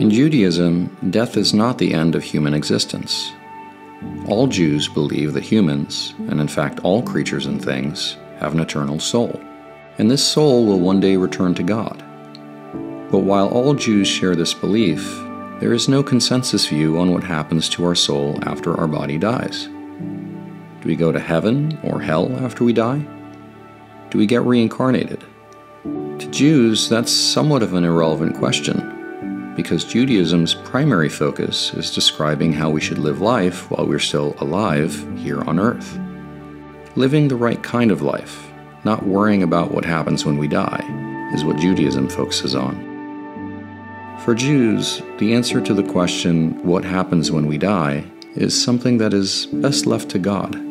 In Judaism, death is not the end of human existence. All Jews believe that humans, and in fact all creatures and things, have an eternal soul, and this soul will one day return to God. But while all Jews share this belief, there is no consensus view on what happens to our soul after our body dies. Do we go to heaven or hell after we die? Do we get reincarnated? To Jews, that's somewhat of an irrelevant question because Judaism's primary focus is describing how we should live life while we're still alive here on earth. Living the right kind of life, not worrying about what happens when we die, is what Judaism focuses on. For Jews, the answer to the question, what happens when we die, is something that is best left to God.